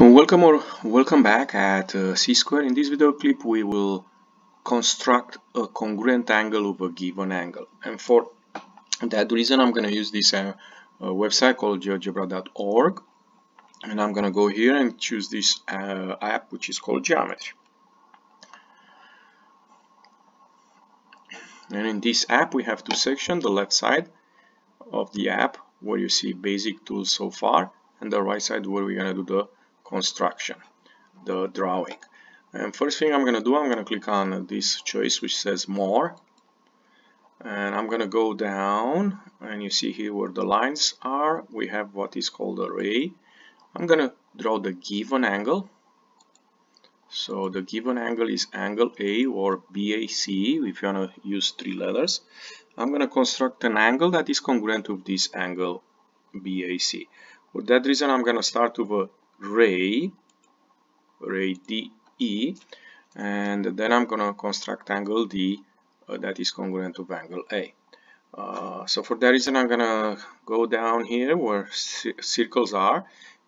Welcome or welcome back at uh, C-square. In this video clip we will construct a congruent angle of a given angle and for that reason I'm going to use this uh, uh, website called geogebra.org and I'm going to go here and choose this uh, app which is called Geometry. And in this app we have two sections, the left side of the app where you see basic tools so far and the right side where we're going to do the construction, the drawing. And first thing I'm going to do, I'm going to click on this choice which says more. And I'm going to go down and you see here where the lines are, we have what is called a ray. I'm going to draw the given angle. So the given angle is angle A or BAC if you want to use three letters. I'm going to construct an angle that is congruent with this angle BAC. For that reason I'm going to start with a ray ray DE and then I'm gonna construct angle D uh, that is congruent to angle A. Uh, so for that reason I'm gonna go down here where circles are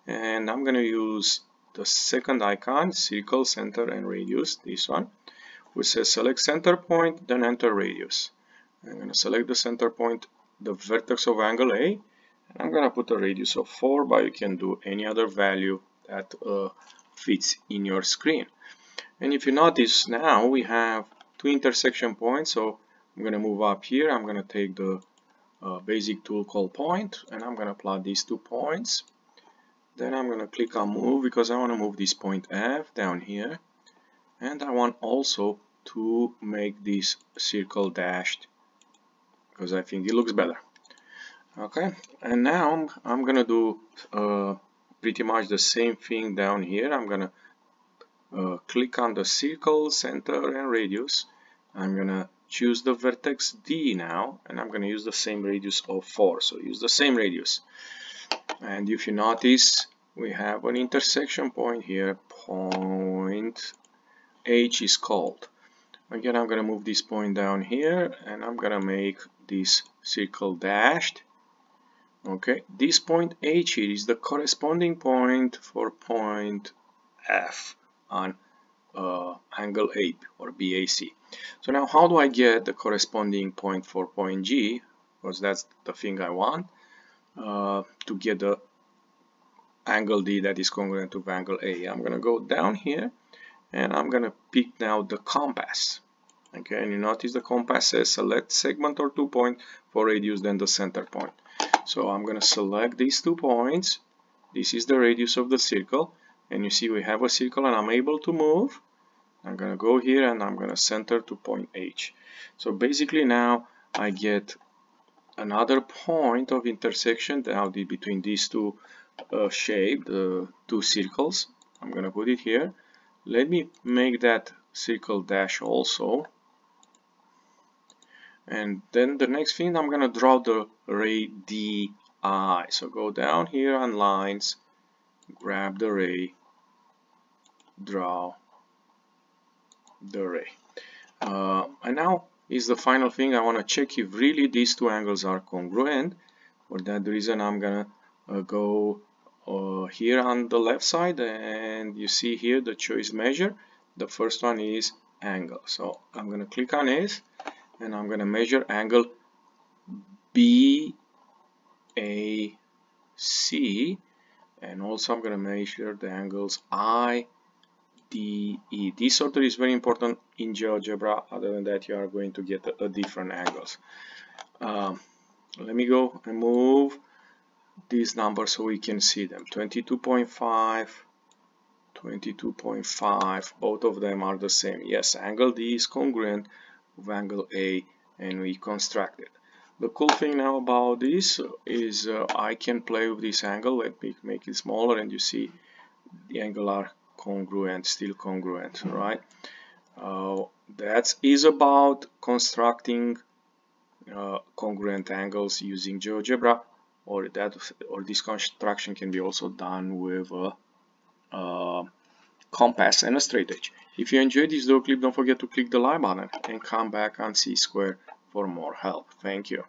and I'm gonna use the second icon circle center and radius this one which says select center point then enter radius. I'm gonna select the center point the vertex of angle A I'm gonna put a radius of 4 but you can do any other value that uh, fits in your screen. And if you notice now we have two intersection points so I'm gonna move up here. I'm gonna take the uh, basic tool called point and I'm gonna plot these two points. Then I'm gonna click on move because I want to move this point F down here. And I want also to make this circle dashed because I think it looks better okay and now I'm gonna do uh, pretty much the same thing down here. I'm gonna uh, click on the circle center and radius. I'm gonna choose the vertex D now and I'm gonna use the same radius of 4 so use the same radius. And if you notice we have an intersection point here point H is called. Again I'm gonna move this point down here and I'm gonna make this circle dashed okay this point H is the corresponding point for point F on uh, angle A or BAC so now how do I get the corresponding point for point G? Because that's the thing I want uh, to get the angle D that is congruent to angle A. I'm gonna go down here and I'm gonna pick now the compass okay and you notice the compass says select segment or two point for radius then the center point so I'm going to select these two points. This is the radius of the circle. And you see we have a circle and I'm able to move. I'm going to go here and I'm going to center to point H. So basically now I get another point of intersection now between these two uh, shape, the two circles. I'm going to put it here. Let me make that circle dash also and then the next thing I'm gonna draw the ray DI so go down here on lines grab the ray draw the ray. Uh, and now is the final thing. I want to check if really these two angles are congruent. For that reason I'm gonna uh, go uh, here on the left side and you see here the choice measure. The first one is angle. So I'm gonna click on it and I'm going to measure angle BAC and also I'm going to measure the angles IDE. This order is very important in GeoGebra other than that you are going to get a, a different angles. Um, let me go and move these numbers so we can see them 22.5 22.5 both of them are the same yes angle D is congruent angle A and we construct it. The cool thing now about this is uh, I can play with this angle. Let me make it smaller and you see the angle are congruent, still congruent, right? Uh, that is about constructing uh, congruent angles using GeoGebra or that or this construction can be also done with a, a compass and a straight edge. If you enjoyed this video clip, don't forget to click the like button and come back on C-Square for more help. Thank you.